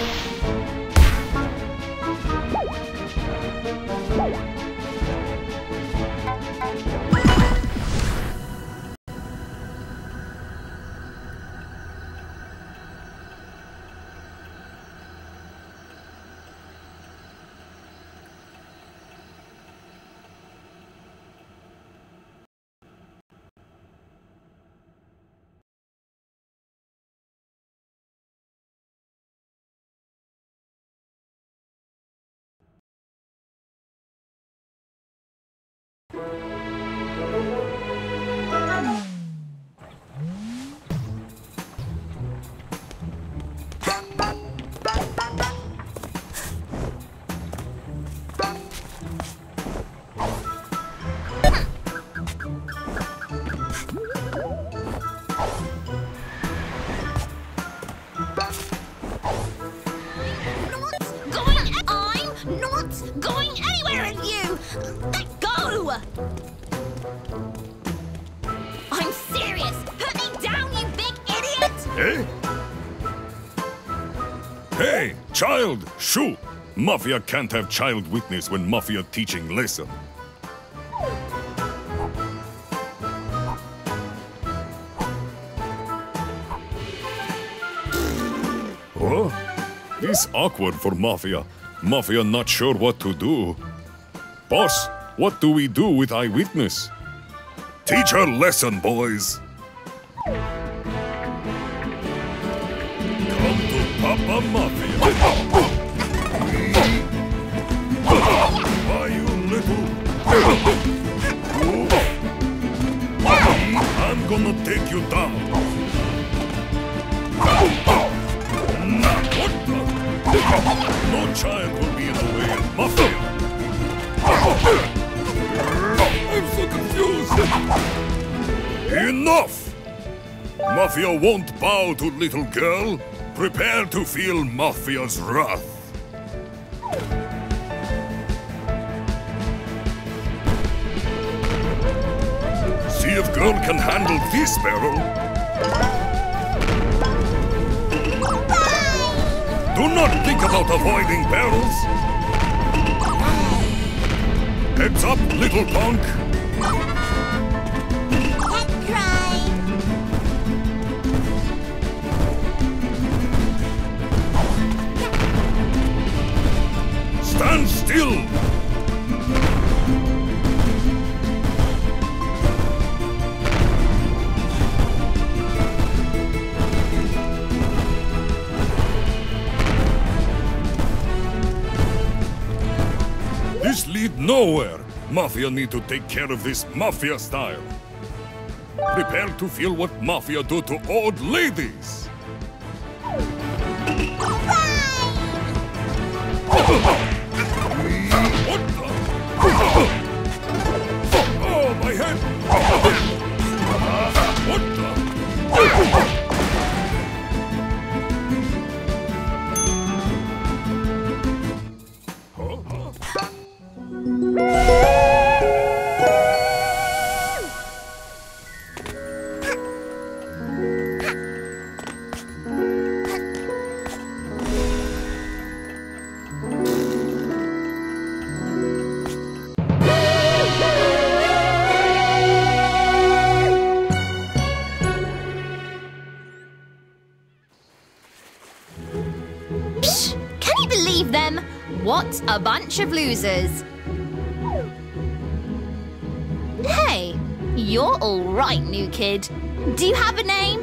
Not you. Let go. I'm serious. Put me down, you big idiot. Eh? Hey, child! Shoo! Mafia can't have child witness when Mafia teaching lesson. Oh? This awkward for Mafia. Mafia not sure what to do. Boss, what do we do with eyewitness? Teach her lesson, boys. Come to Papa Mafia. Why, you little... I'm gonna take you down. Enough! Mafia won't bow to little girl. Prepare to feel Mafia's wrath. See if girl can handle this barrel. Do not think about avoiding barrels. Heads up, little punk. This lead nowhere. Mafia need to take care of this mafia style. Prepare to feel what mafia do to old ladies. What Psh, can you believe them? What a bunch of losers. Hey, you're all right, new kid. Do you have a name?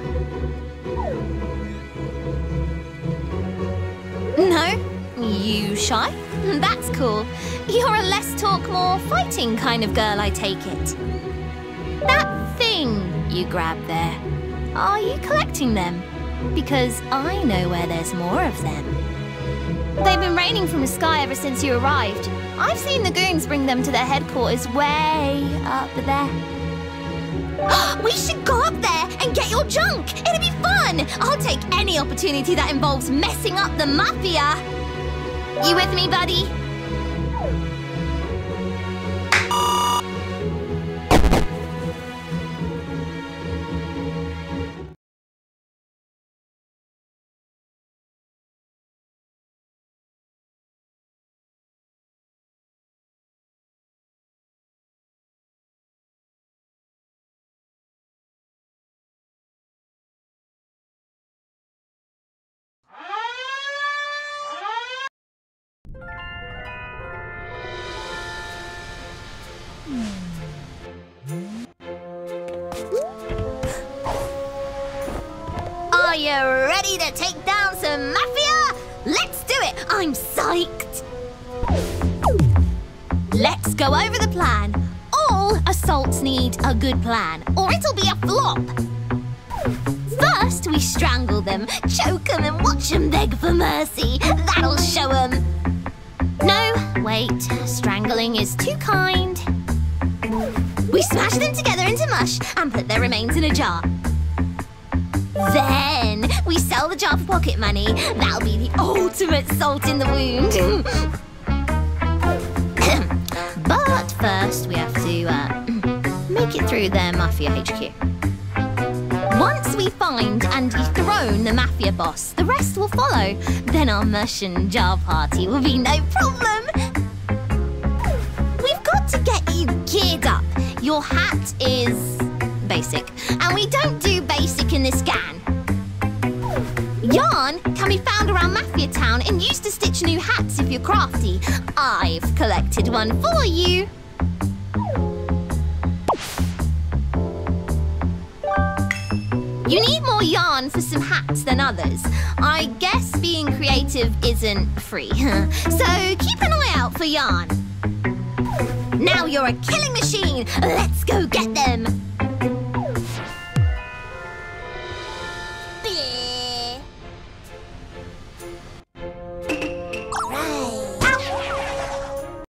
No? You shy? That's cool. You're a less talk, more fighting kind of girl, I take it. That thing you grabbed there, are you collecting them? Because I know where there's more of them. They've been raining from the sky ever since you arrived. I've seen the goons bring them to their headquarters way up there. we should go up there and get your junk. It'll be fun. I'll take any opportunity that involves messing up the mafia. You with me, buddy? Are you ready to take down some mafia? Let's do it! I'm psyched! Let's go over the plan. All assaults need a good plan, or it'll be a flop. First, we strangle them, choke them and watch them beg for mercy. That'll show them. No, wait. Strangling is too kind. We smash them together into mush and put their remains in a jar. Then we sell the jar for pocket money. That'll be the ultimate salt in the wound. but first, we have to uh, make it through their Mafia HQ. Once we find and dethrone the Mafia boss, the rest will follow. Then our mush and jar party will be no problem. Geared up. Your hat is basic, and we don't do basic in this gang. Yarn can be found around Mafia Town and used to stitch new hats if you're crafty. I've collected one for you. You need more yarn for some hats than others. I guess being creative isn't free. so keep an eye out for yarn. Now you're a killing machine. Let's go get them.